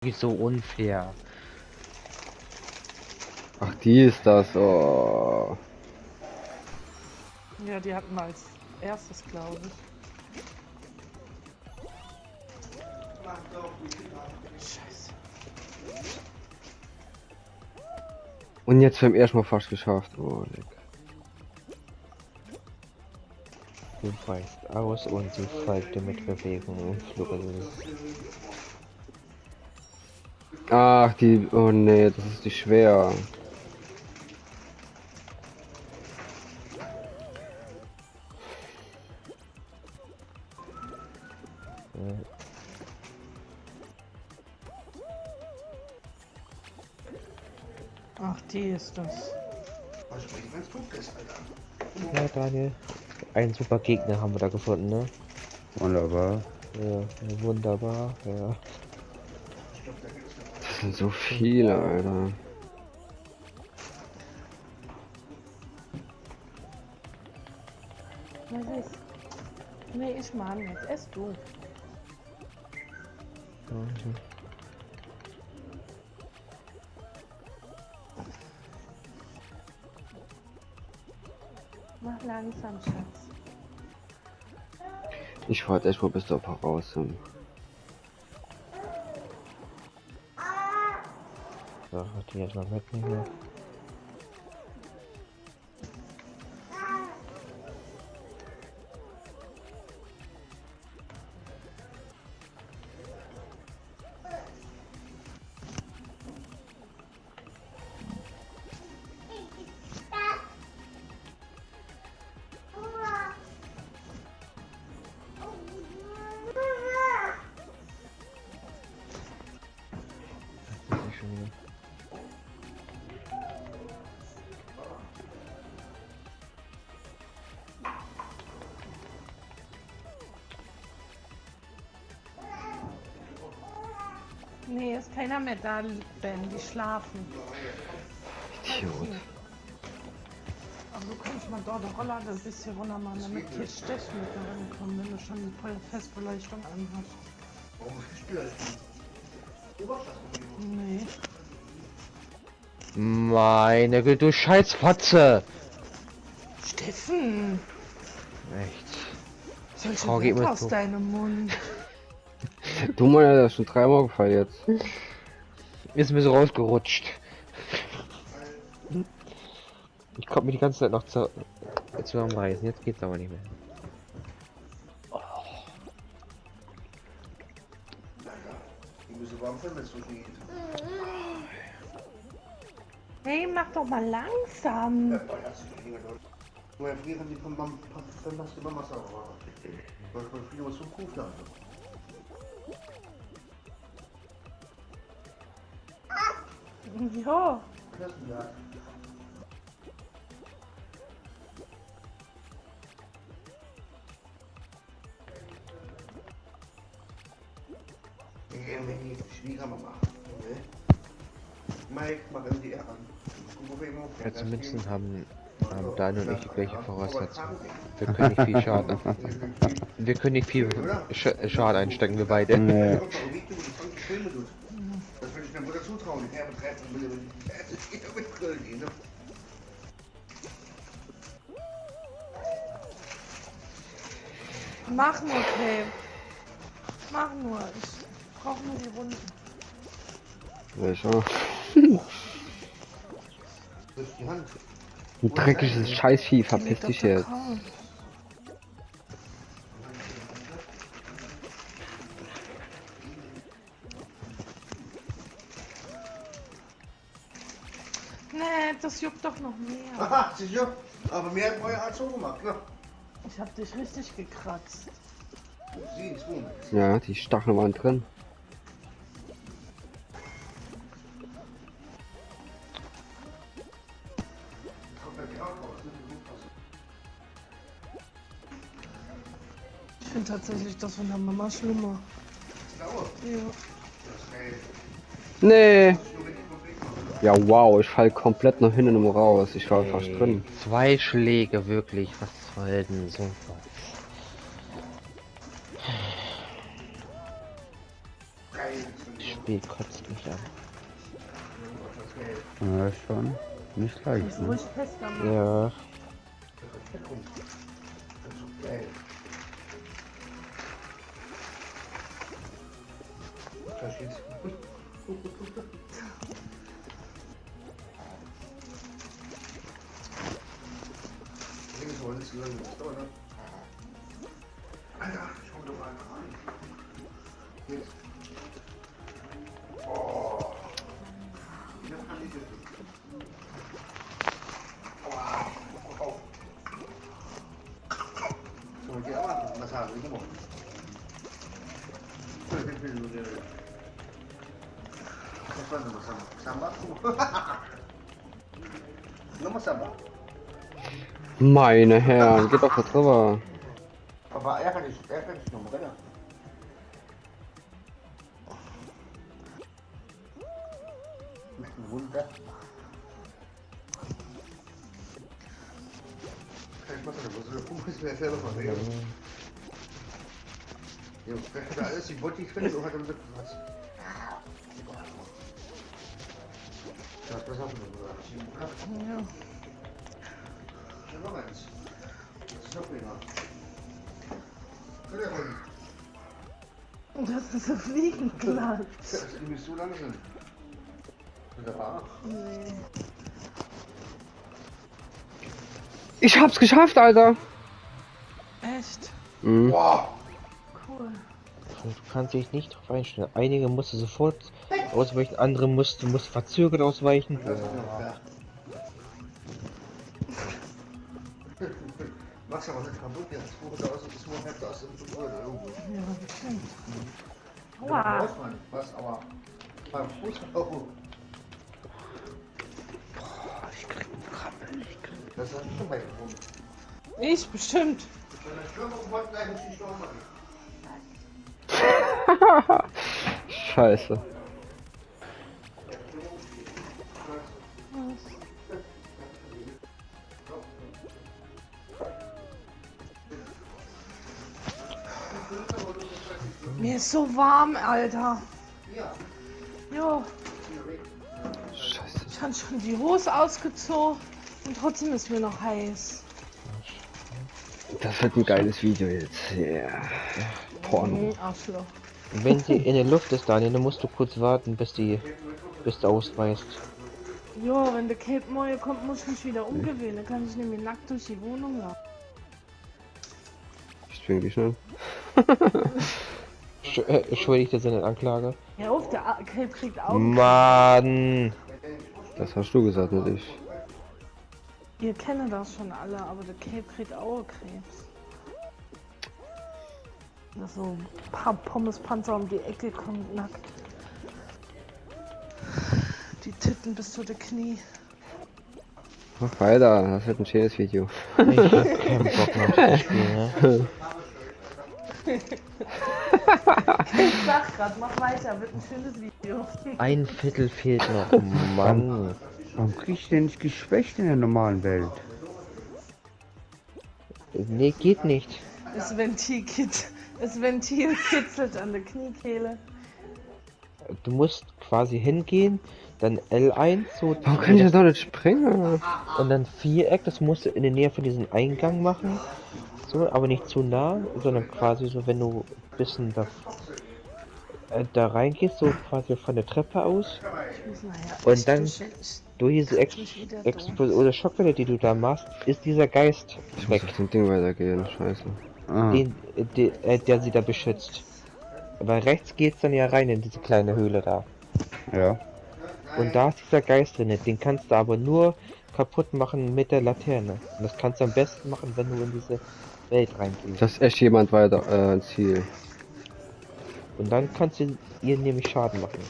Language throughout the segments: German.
Wie so unfair. Ach, die ist das. Oh. Ja, die hatten wir als erstes, glaube ich. Scheiße. Und jetzt beim ersten Mal fast geschafft. Oh, leck. Du weichst aus und sie folgte mit Bewegung und Flugel. Ach, die. Oh nee, das ist die schwer. Ach, die ist das. Ja, Daniel. Einen super Gegner haben wir da gefunden, ne? Wunderbar. Ja, ja, wunderbar. Ja. Das sind so viele, Alter. Was ist? Nee, ich mag jetzt. Ess du. Also. Mach langsam, Schatz. Ich warte echt mal bis da voraus sind. So, die erstmal mitnehmen. Nee, ist keiner mehr da, Ben. Die schlafen. Idiot. Aber du kannst mal dort die Rolllade ein bisschen runter machen, damit hier Stechmütter rankommen, wenn du schon die volle Festbeleuchtung anhast. Warum? Nee. Meine Güte, du Scheißfotze! Steffen! Echt. Solche Frau, Wörter aus deinem Mund. Du meinst, das ist schon dreimal gefallen jetzt. Ist mir so rausgerutscht. Ich konnte mich die ganze Zeit noch zu, zusammenreißen. Jetzt geht's aber nicht mehr. Die müssen warm sein, wenn es so geht. Hey, mach doch mal langsam. Ja, ist die Schwiegermama. Okay? Mike, mach LDR an. Zumindest geht. haben, haben Daniel und ich die gleiche Voraussetzung. Wir können nicht viel Schaden. Wir können nicht viel Sch Schaden einstecken, wir beide. Nee. Ich. Ich ich ne? Mach nur, Kay. Mach nur. Ich brauch nur die Runden. Welcher? Das ist die Hand. Ein dreckiges Scheißvieh, verpiss dich jetzt. Nee, das juckt doch noch mehr. Aha, sicher. Aber mehr hat euer als so gemacht, ne? Ich hab dich richtig gekratzt. Sie. Ja, die Stacheln waren drin. Finde tatsächlich das von der Mama schlimmer. Ja. Nee. Ja, wow, ich fall komplett nach hinten im raus. Ich war fast drin. Zwei Schläge, wirklich. Was soll denn so was? Geil. Spiel kotzt mich an. Ja, schon. Nicht leicht, ne? Ja, Du? Links wollen sie lang? Alter, ich hol doch mal rein. Jetzt. Was war denn das? Samba? Nochmal Samba. Meine Herren, geht doch da drüber. Aber er kann nicht, er kann nicht nochmal? Ein Wunder. Ich muss das, was ist der ist mir selber mir. Jo, da ist die Botti drin und hat er gesagt, was? Das Ja, das ist so fliegen glatt. Das ist irgendwie so langsam. Wunderbar. Nee. Ich hab's geschafft, Alter. Echt? Mhm. Wow. Cool. du kannst dich nicht drauf einstellen. Einige musst du sofort ausweichen, andere musst du musst verzögert ausweichen. Das fair. Mach's aber nicht kaputt, jetzt wurde aus dem Small Heft aus dem Gebäude irgendwo. Ja, bestimmt. Ja, Aua. weiß man, was, aber beim Fuß, oh, Ich krieg einen Krabbel. Ich krieg... das hat schon bei gefunden. Ich bestimmt. Wenn der Stürmer kommt, gleich muss die Stürmer machen. Scheiße. Mir ist so warm, Alter. Jo, Scheiße. ich habe schon die Hose ausgezogen und trotzdem ist mir noch heiß. Das wird ein geiles Video jetzt. Ja. Porno. Mhm, Arschloch. Wenn sie in der Luft ist, Daniel, dann musst du kurz warten, bis die bis du ausweist. Jo, wenn der Cape Moje kommt, muss ich mich wieder umgewöhnen. Dann kann ich nämlich nackt durch die Wohnung laufen. Ich zwing dich schnell. Sch äh, sind in Anklage. Ja, auf, der A- Cape kriegt auch. Mann! Das hast du gesagt, nicht ich. Ihr kennt das schon alle, aber der Cape kriegt Augenkrebs. Dass so ein paar Pommespanzer um die Ecke kommt, nackt. Die Titten bis zu den Knie. Mach weiter, das wird ein schönes Video. Ich hab keinen Bock mehr auf das Spiel, ne? Ich sag grad, mach weiter, wird ein schönes Video. Ein Viertel fehlt noch. Mann. Warum krieg ich denn nicht geschwächt in der normalen Welt? Nee, geht nicht. Das Ventil, kitz, das Ventil kitzelt an der Kniekehle. Du musst quasi hingehen, dann L1 so Warum kann ich das doch nicht springen? und dann Viereck, das musst du in der Nähe von diesem Eingang machen. So, aber nicht zu nah, sondern quasi so, wenn du ein bisschen da, äh, da reingehst, so quasi von der Treppe aus. Muss Und dann- durch- diese Ex Explosion oder Schockwelle, die du da machst, ist dieser Geist Ich muss weg, auf dem Ding weitergehen, scheiße. Ah, den, äh, de, äh, der sie da beschützt. Weil rechts geht's dann ja rein in diese kleine Höhle da. ja. Und da ist dieser Geist drin, den kannst du aber nur kaputt machen mit der Laterne. Und das kannst du am besten machen, wenn du in diese Welt reingehst. Das ist echt jemand weiter, äh, ein Ziel. Und dann kannst du ihr nämlich Schaden machen.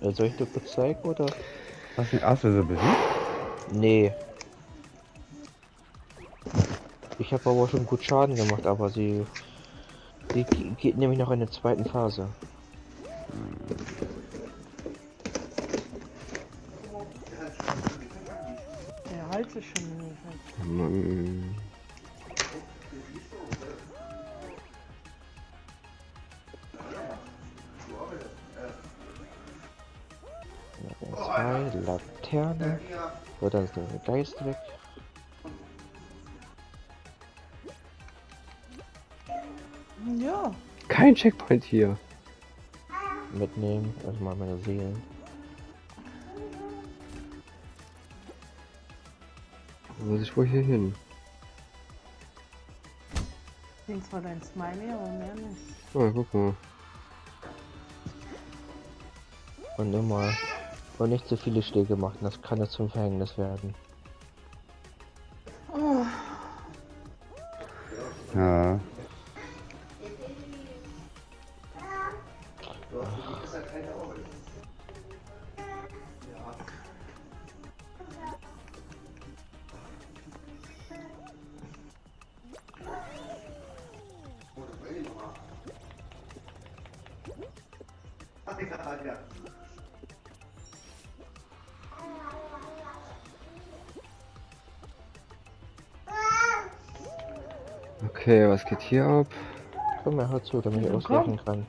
Äh, Soll ich dir kurz zeigen oder? Hast du, hast du so besiegt? Nee. Ich habe aber schon gut Schaden gemacht, aber sie. Ge- geht nämlich noch in der zweiten Phase. Stellt sich schon nicht. Mann. Zwei Laterne. So, dann ist der Geist weg. Ja, Kein Checkpoint hier. Mitnehmen. Erstmal meine Seelen. Muss ich wohl hier hin? sehen zwar dein Smiley, aber mehr nicht. Ah, guck mal. Und immer. Und nicht so viele Schläge machen, das kann es zum Verhängnis werden. Ja. Ja, ja. Okay, was geht hier ab? Komm mal, hör zu, damit ich ausweichen kann.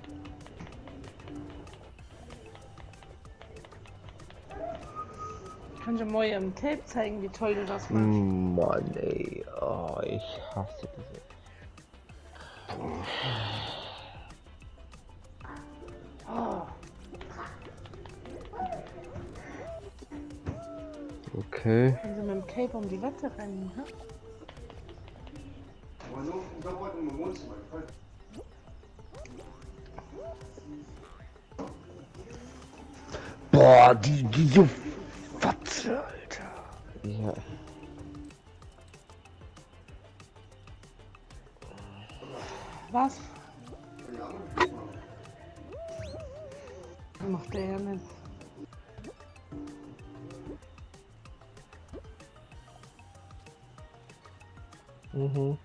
Kann ich mal im Tape zeigen, wie toll du das machst. Mm, Mann, ey. Oh, ich hasse diese. Oh, Okay. wenn sie mit dem Cape um die Wette rennen, hä? Aber nur da wollten wir im Wohnzimmer. Boah, die, diese Fotze, Alter. Ja. Was? Macht der ja nicht. Mhm.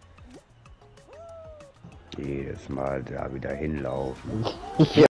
Jedes Mal da wieder hinlaufen.